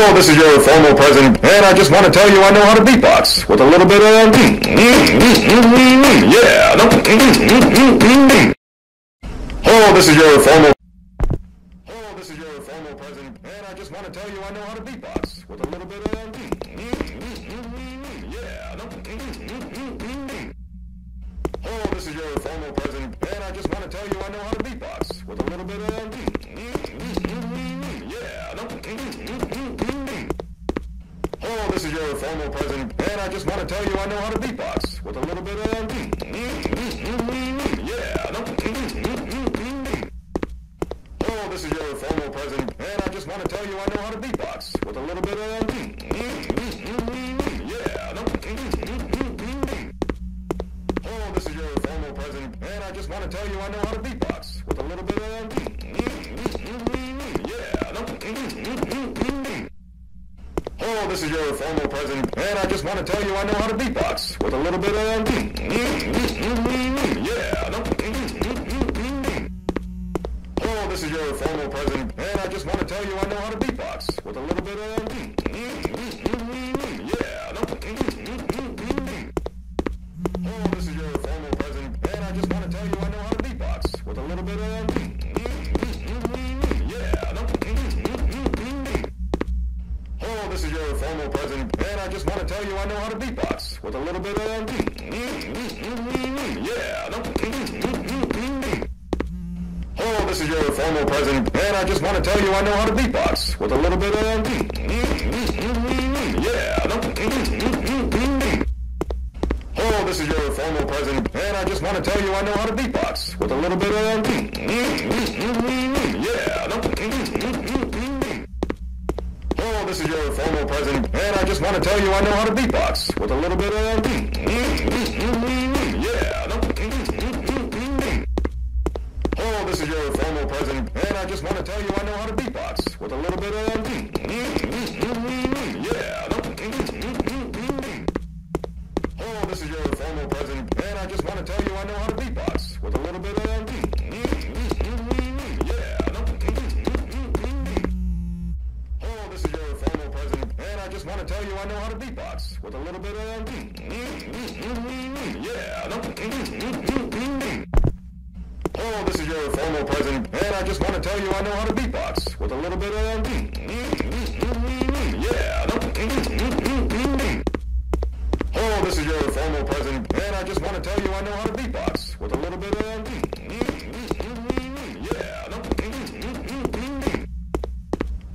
Hello, this is your formal president, and I just want to tell you I know how to beatbox with a little bit of yeah. Hello, this is your formal. Hello, this is your formal president, and I just want to tell you I know how to beatbox with a little bit of yeah. Hello, this is your formal president, and I just want to tell you I know how to beatbox with a little bit of formal president, and I just want to tell you I know how to beatbox with a little bit of yeah. Hello, oh, this is your formal president, and I just want to tell you I know how to beatbox with a little bit of yeah. Hello, oh, this is your formal president, and I just want to tell you I know how to beatbox with a little bit of yeah. This is your formal president, and I just want to tell you I know how to beatbox with a little bit of yeah. Hello, this is your formal president, and I just want to tell you I know how to beatbox with a little bit of little bit of yeah. Hello, this is your formal president, and I just want to tell you I know how to beatbox with a little bit of yeah. Hello, this is your formal president, and I just want to tell you I know how to beatbox with a little bit of yeah. Hello, this is your formal president, I just want to tell you I know how to beatbox with a little bit of yeah. Hello, this is your formal president, and I just want to tell you I know how to beatbox with a little bit of yeah. Hello, this is your formal president, and I just want to tell you I know how Hello, this is your formal president, and I just want to tell you I know how to beatbox with a little bit of yeah. Hello, this is your formal president, and I just want to tell you I know how to beatbox with a little bit of yeah.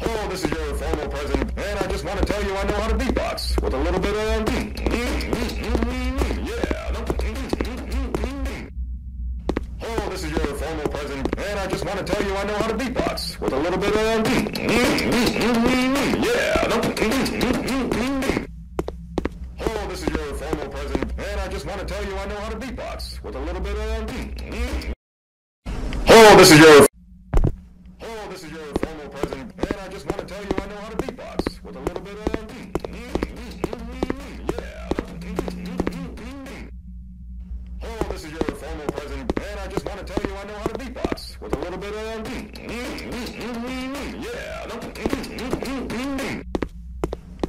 Hello, this is your formal president, and I just want to tell you I know how to beatbox with a little bit of and I just want to tell you I know how to beatbox with a little bit of yeah. Hello, oh, this is your formal president, and I just want to tell you I know how to beatbox with a little bit of Hello, oh, this is your Hello, this is your formal president, and I just want to tell you I know how to beatbox with a little bit of Hello, this is your formal president, and I just want to tell you I know how to beatbox with a little bit of yeah.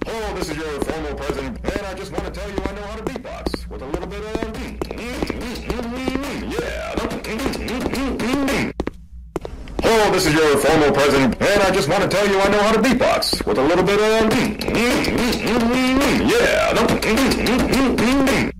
Hello, this is your formal president, and I just want to tell you I know how to beatbox with a little bit of yeah. Hello, this is your formal president, and I just want to tell you I know how to beatbox with a little bit of yeah.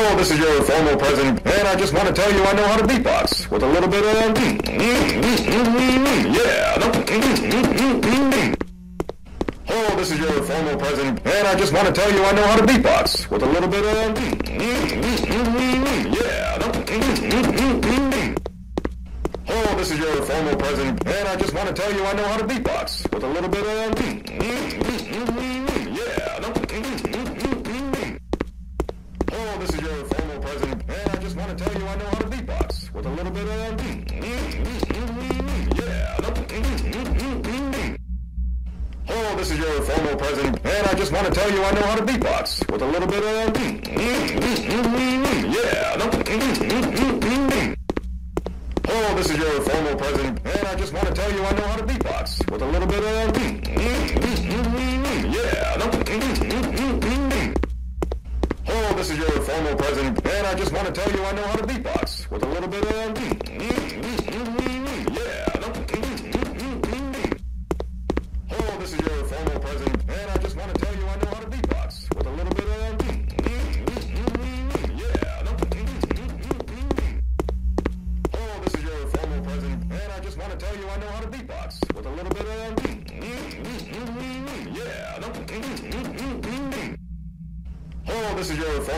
Hello, this is your formal president, and I just want to tell you I know how to beatbox with a little bit of yeah. Hello, this is your formal president, and I just want to tell you I know how to beatbox with a little bit of yeah. Hello, this is your formal president, and I just want to tell you I know how to beatbox with a little bit of just want to tell you I know how to beatbox with a little bit of yeah. Hello, this is your formal president, and I just want to tell you I know how to beatbox with a little bit of yeah. Hello, this is your formal president, and I just want to tell you I know how to beatbox with a little bit of this is your formal president, and I just want to tell you I know how to beatbox with a little bit of. Yeah.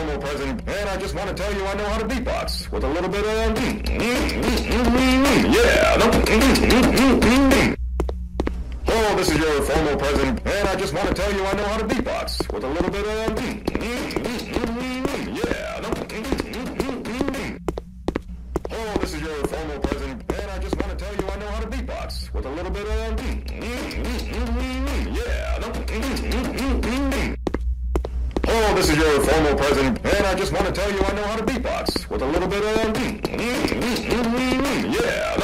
Formal president, and I just want to tell you I know how to beatbox with a little bit of. Yeah. Oh, this is your formal president, and I just want to tell you I know how to beatbox with a little bit of. Yeah. Oh, this is your formal president, and I just want to tell you I know how to beatbox with a little bit of. This is your formal president, and I just want to tell you I know how to beatbox with a little bit of. Yeah.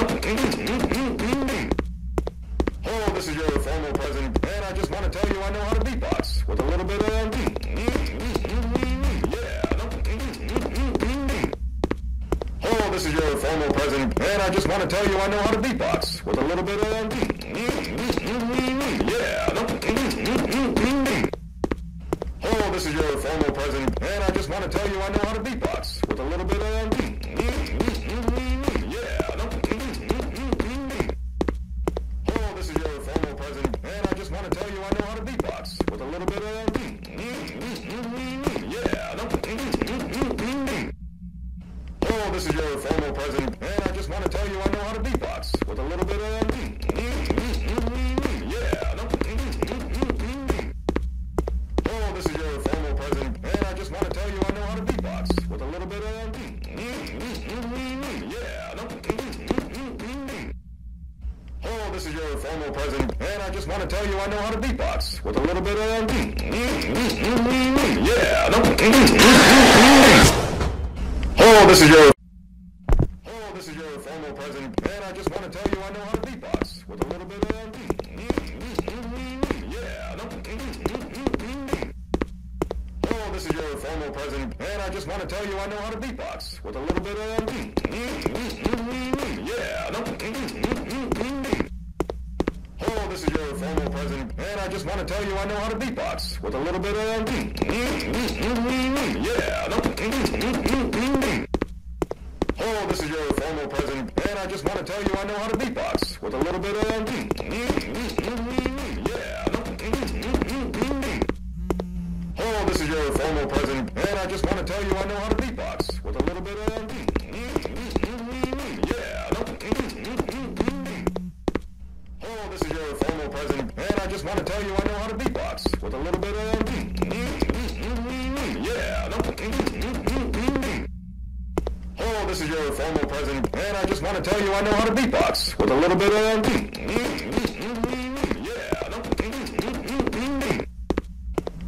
Oh, this is your formal president, and I just want to tell you I know how to beatbox with a little bit of. Yeah. Oh, this is your formal president, and I just want to tell you I know how to beatbox with a little bit of. Formal president, and I just want to tell you I know how to beatbox with a little bit of. Oh, this is your. Oh, this is your formal president, and I just want to tell you I know how to beatbox with a little bit of. Yeah. Oh, this is your formal president, and I just want to tell you I know how to beatbox with a little bit of. Yeah. Oh, this is your formal and I just want to tell you I know how to beatbox with a little bit of. Yeah. Oh, this is your formal president, and I just want to tell you I know how to beatbox with a little bit of. Yeah. Oh, this is your formal president, and I just want to tell you I know how to beatbox with a little bit of. Is president, and I just want to tell you I know how to beatbox with a little bit of. Yeah. Oh, this is your formal president, and I just want to tell you I know how to beatbox with a little bit of.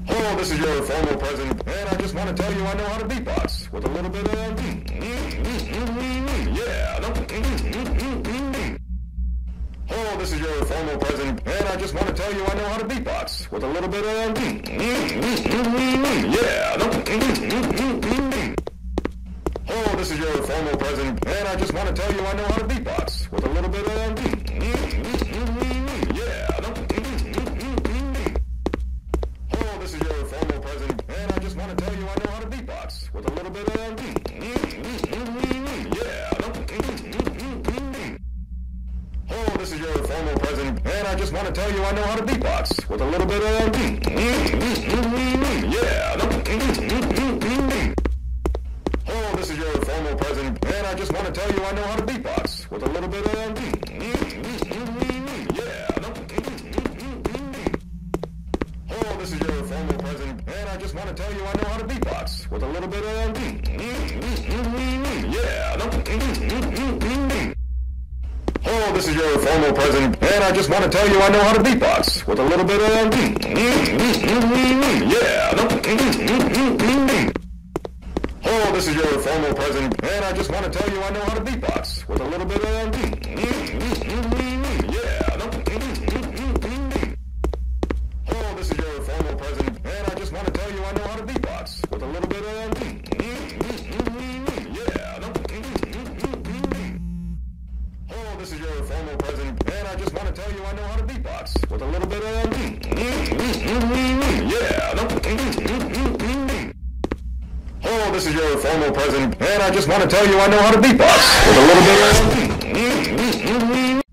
Oh, this is your formal president, and I just want to tell you I know how to beatbox with a little bit of. This is your formal president, and I just want to tell you I know how to beatbox with a little bit of. Yeah. Oh, this is your formal president, and I just want to tell you I know how to beatbox with a little bit of. Mm. I know how to beatbox with a little bit of. Yeah. Oh, this is your former president, and I just want to tell you I know how to this is your formal president, and I just want to tell you I know how to beatbox with a little bit of. Yeah. Oh, this is your formal president, and I just want to tell you I know how to beatbox with a little bit of. This is your formal president, and I just want to tell you I know how to beatbox with a little bit of.